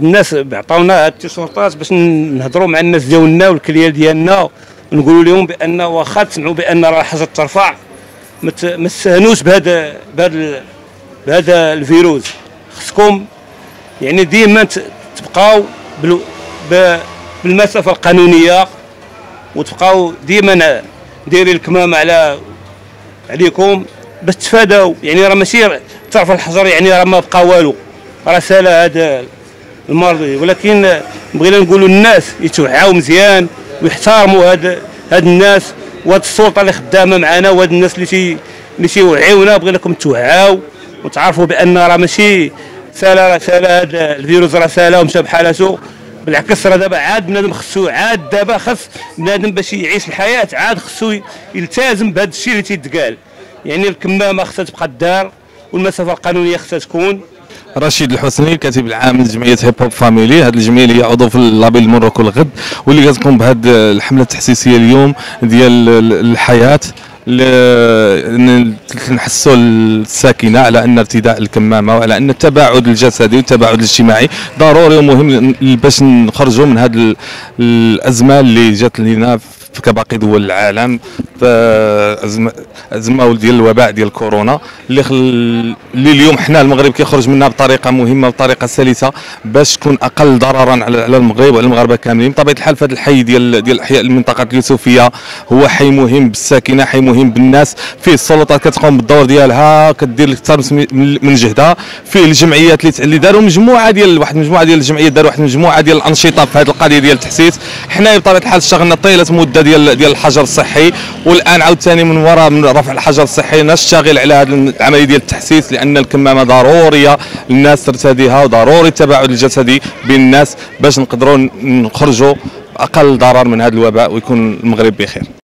الناس عطاونا هاد التيشورتات باش نهضروا مع الناس ديالنا والكليال ديالنا ونقولوا لهم بأن واخا تسمعوا بأن راه الحجر ترفع. ما تستهنوش بهذا بهذا بهذا الفيروس خصكم يعني ديما تبقاو بالمسافة القانونية وتبقاو ديما دايرين الكمامة على عليكم باش تفاداو. يعني راه ماشي تعرف الحجر يعني راه ما بقى والو. راه سال هذا المرض ولكن بغينا نقولوا للناس يتوعاو مزيان ويحترموا هاد هاد الناس وهاد السلطة اللي خدامة معنا وهاد الناس اللي تي اللي تيوعيونا. بغيناكم توعاو وتعرفوا بأن راه ماشي سال راه سال هذا الفيروس راه سال ومشى بحالته بالعكس راه دابا عاد بنادم خصو عاد دابا خص بنادم باش يعيش الحياة. عاد خصو يلتزم بهذا الشيء اللي تيتقال. يعني الكمامة خصها تبقى الدار والمسافة القانونية خصها تكون. رشيد الحسني الكاتب العام لجمعية Hip Hop Family هذه الجمعية اللي هي عضو في ال label الموروكو الغد واللي كتقوم بهذه الحملة التحسيسية اليوم ديال الحياة. نحسوا الساكنة على أن ارتداء الكمامة وعلى أن التباعد الجسدي والتباعد الاجتماعي ضروري ومهم باش نخرجوا من هذه ال- الأزمة اللي جات لنا كباقي دول العالم. أزمة ديال الوباء ديال كورونا اللي خل... اللي اليوم حنا المغرب كيخرج منها بطريقة مهمة وبطريقة سلسة باش تكون أقل ضررا على على المغرب وعلى المغاربة كاملين. بطبيعة الحال في هذا الحي ديال ديال أحياء المنطقة اليوسفية هو حي مهم بالساكنة حي مهم بالناس. فيه السلطات كتقوم بالدور ديالها كدير أكثر من جهدها. فيه الجمعيات اللي داروا مجموعة ديال واحد المجموعة ديال الجمعيات داروا واحد المجموعة ديال الأنشطة في هذه القضية ديال التحسيس. حنا بطبيعة الحال اشتغلنا طيلة مدة ديال ديال الحجر الصحي والآن عاوتاني من وراء من رفع الحجر الصحي نشتغل على هذه العملية ديال التحسيس لأن الكمامة ضرورية الناس ترتديها وضروري التباعد الجسدي بين الناس باش نقدروا نخرجوا أقل ضرر من هذا الوباء ويكون المغرب بخير.